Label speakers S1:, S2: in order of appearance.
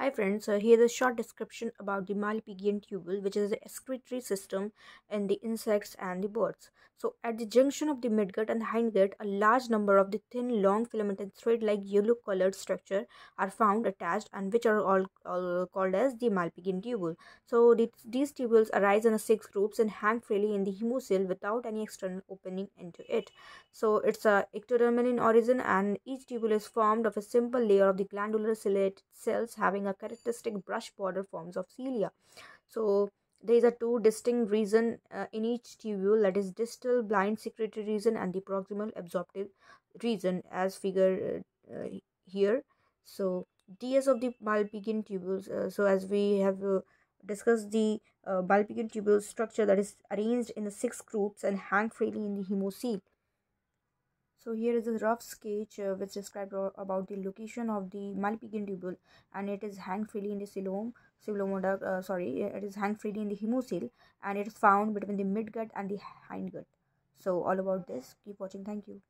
S1: Hi friends, so here's a short description about the Malpighian tubule which is the excretory system in the insects and the birds. So at the junction of the midgut and the hindgut, a large number of the thin long filamentous thread-like yellow colored structure are found attached and which are all, all called as the Malpighian tubule. So the, these tubules arise in six groups and hang freely in the hemocoel without any external opening into it. So it's a ectodermal in origin and each tubule is formed of a simple layer of the glandular ciliate cells having a characteristic brush border forms of cilia. So there is a two distinct region uh, in each tubule that is distal blind secretory region and the proximal absorptive region as figure uh, uh, here. So DS of the Malpighian tubules. Uh, so as we have uh, discussed the uh, Malpighian tubule structure that is arranged in the six groups and hang freely in the hemocoel. So here is a rough sketch uh, which describes about the location of the Malpighian tubule and it is hang freely in the coelom, coelomoda, uh, sorry, it is hang freely in the hemocoel and it is found between the midgut and the hindgut. So all about this, keep watching, thank you.